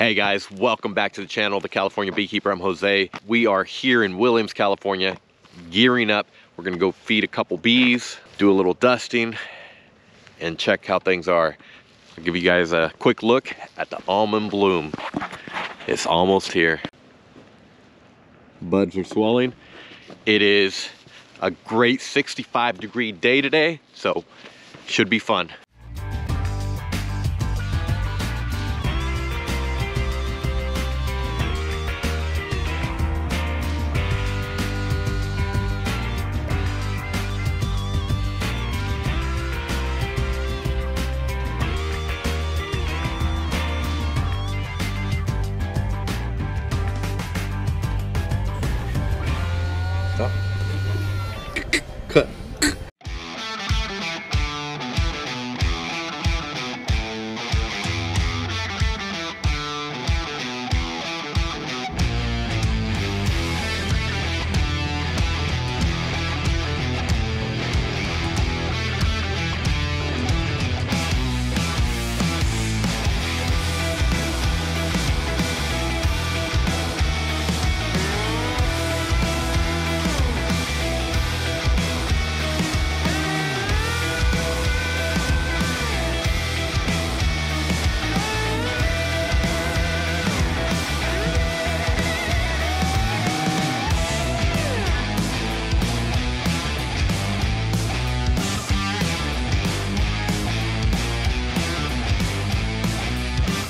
Hey guys, welcome back to the channel, The California Beekeeper. I'm Jose. We are here in Williams, California, gearing up. We're gonna go feed a couple bees, do a little dusting, and check how things are. I'll give you guys a quick look at the almond bloom. It's almost here. Buds are swelling. It is a great 65 degree day today, so should be fun.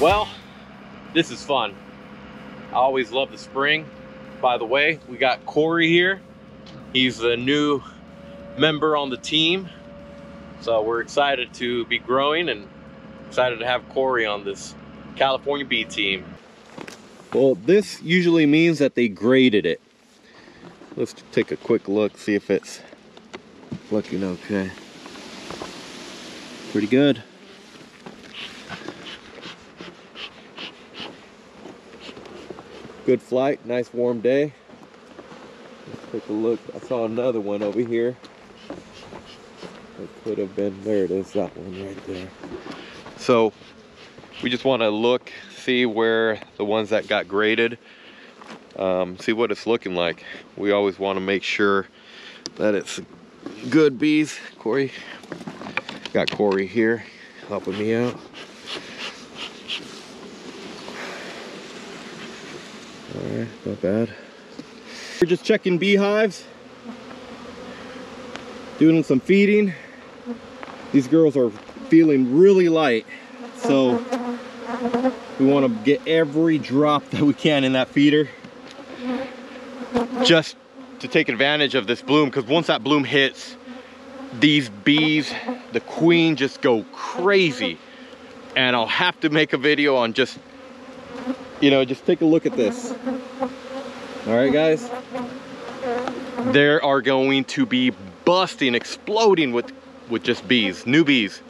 Well, this is fun. I always love the spring. By the way, we got Cory here. He's the new member on the team. So we're excited to be growing and excited to have Cory on this California bee team. Well, this usually means that they graded it. Let's take a quick look, see if it's looking okay. Pretty good. Good flight nice warm day. Let's take a look. I saw another one over here. It could have been there it is that one right there. So we just want to look see where the ones that got graded um, see what it's looking like. We always want to make sure that it's good bees. Cory got cory here helping me out Alright, not bad. We're just checking beehives. Doing some feeding. These girls are feeling really light. So we want to get every drop that we can in that feeder. Just to take advantage of this bloom because once that bloom hits, these bees, the queen just go crazy. And I'll have to make a video on just you know, just take a look at this. All right, guys. There are going to be busting, exploding with, with just bees, new bees.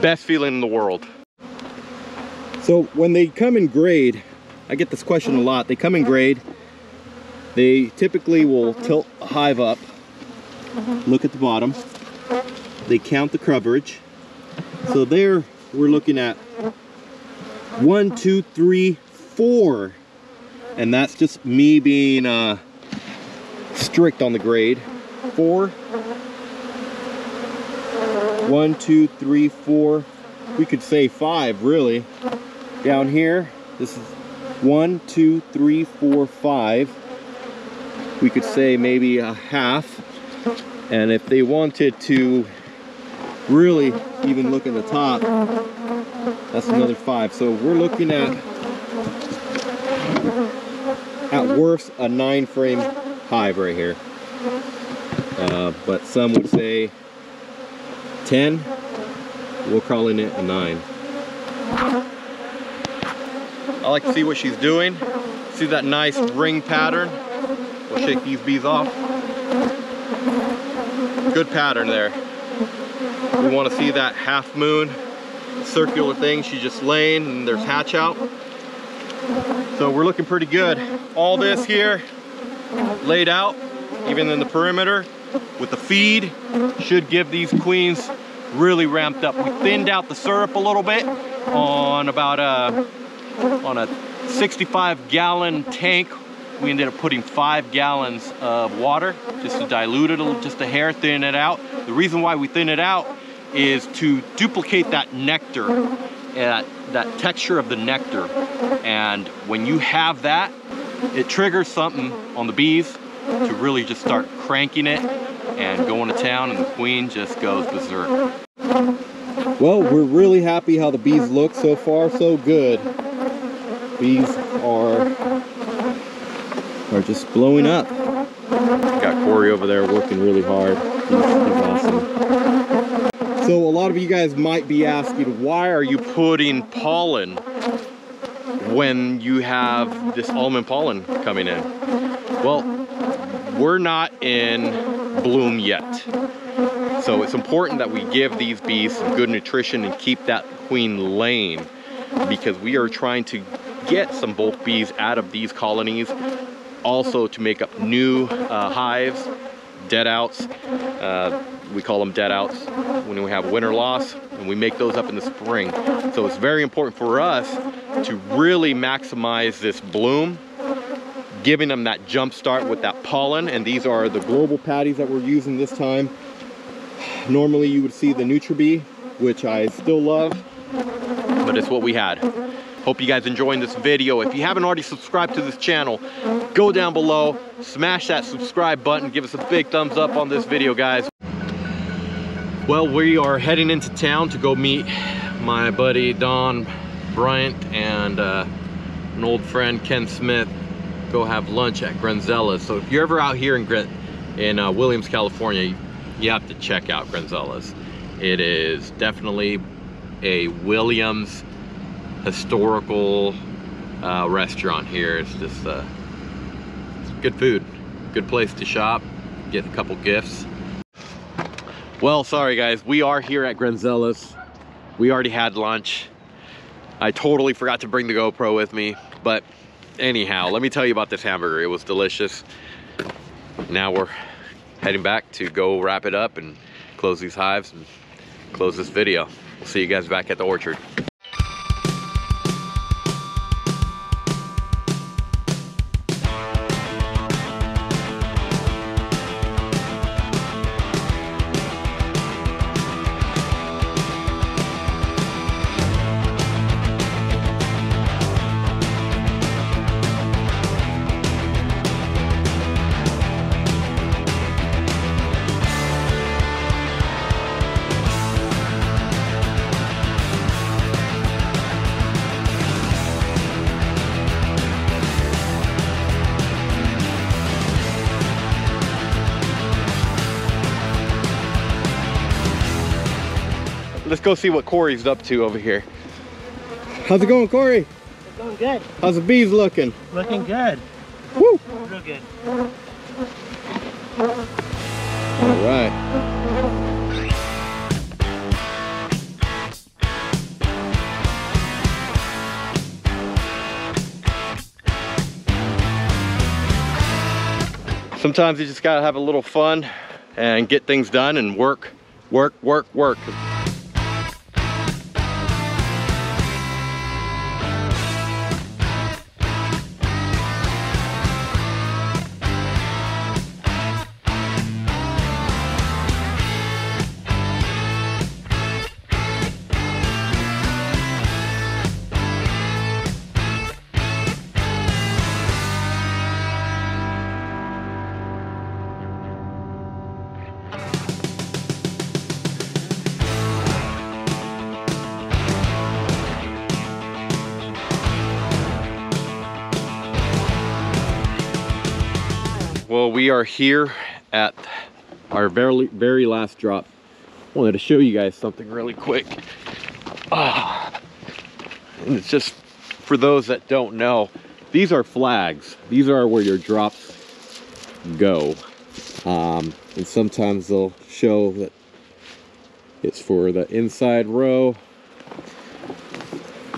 Best feeling in the world. So when they come in grade, I get this question a lot. They come in grade, they typically will tilt a hive up, look at the bottom, they count the coverage. So there we're looking at one, two, three, four. And that's just me being uh, strict on the grade. Four. One, two, three, four. We could say five, really. Down here, this is one, two, three, four, five. We could say maybe a half. And if they wanted to really even look at the top, that's another five. So we're looking at worst a nine frame hive right here. Uh, but some would say 10 we're calling it a 9 I like to see what she's doing. See that nice ring pattern? We'll shake these bees off. Good pattern there. We want to see that half moon circular thing she's just laying and there's hatch out so we're looking pretty good. All this here laid out, even in the perimeter, with the feed, should give these queens really ramped up. We thinned out the syrup a little bit on about a on a 65 gallon tank, we ended up putting five gallons of water just to dilute it a just a hair, thin it out. The reason why we thin it out is to duplicate that nectar, that, that texture of the nectar. And when you have that, it triggers something on the bees to really just start cranking it and going to town and the queen just goes berserk. Well, we're really happy how the bees look so far, so good. Bees are are just blowing up. Got Cory over there working really hard. He's, he's awesome. So a lot of you guys might be asking, why are you putting pollen when you have this almond pollen coming in? Well, we're not in bloom yet. So it's important that we give these bees some good nutrition and keep that queen laying because we are trying to get some bulk bees out of these colonies also to make up new uh, hives, dead outs. Uh, we call them dead outs when we have winter loss and we make those up in the spring. So it's very important for us to really maximize this bloom giving them that jump start with that pollen and these are the global patties that we're using this time normally you would see the NutriBee which I still love but it's what we had Hope you guys enjoying this video. If you haven't already subscribed to this channel, go down below, smash that subscribe button, give us a big thumbs up on this video, guys. Well, we are heading into town to go meet my buddy Don Bryant and uh, an old friend Ken Smith go have lunch at Granzella's. So if you're ever out here in, in uh, Williams, California, you have to check out Granzella's. It is definitely a Williams historical uh, restaurant here. It's just uh, it's good food, good place to shop, get a couple gifts. Well, sorry guys, we are here at Granzella's. We already had lunch. I totally forgot to bring the GoPro with me, but anyhow, let me tell you about this hamburger. It was delicious. Now we're heading back to go wrap it up and close these hives and close this video. We'll see you guys back at the orchard. Let's go see what Cory's up to over here. How's it going, Corey? It's going good. How's the bees looking? Looking good. Woo! Real good. All right. Sometimes you just gotta have a little fun and get things done and work, work, work, work. Well, we are here at our very, very last drop. Wanted to show you guys something really quick. Ah, and it's just for those that don't know, these are flags. These are where your drops go. Um, and sometimes they'll show that it's for the inside row.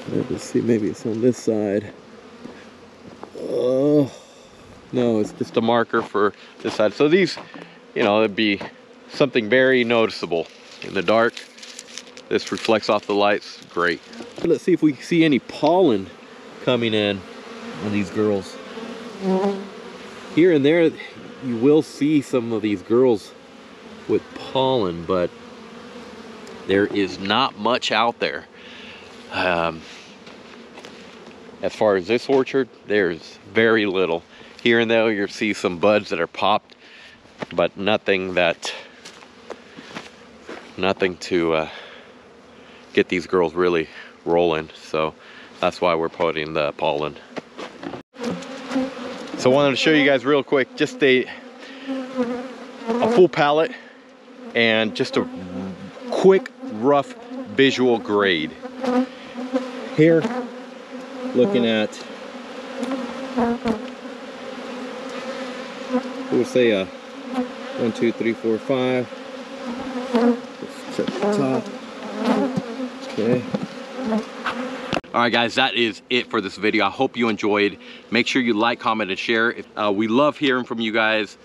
Let's see, maybe it's on this side. Oh. No, it's just a marker for this side. So these, you know, it'd be something very noticeable in the dark. This reflects off the lights, great. Let's see if we see any pollen coming in on these girls. Here and there, you will see some of these girls with pollen, but there is not much out there. Um, as far as this orchard, there's very little. Here and there, you'll see some buds that are popped, but nothing that, nothing to uh, get these girls really rolling. So that's why we're putting the pollen. So I wanted to show you guys real quick, just a, a full pallet and just a quick, rough visual grade. Here, looking at, we'll say a one, two, three, four, five. Let's check the top. Okay. All right, guys, that is it for this video. I hope you enjoyed. Make sure you like, comment, and share. Uh, we love hearing from you guys.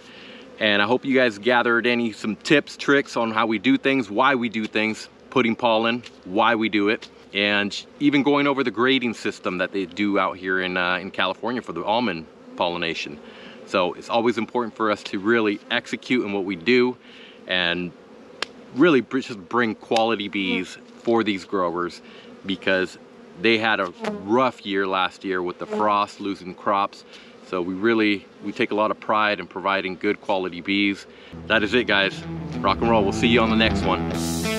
And I hope you guys gathered any some tips, tricks on how we do things, why we do things, putting pollen, why we do it, and even going over the grading system that they do out here in, uh, in California for the almond pollination. So it's always important for us to really execute in what we do and really just bring quality bees for these growers because they had a rough year last year with the frost losing crops so we really, we take a lot of pride in providing good quality bees. That is it guys. Rock and roll. We'll see you on the next one.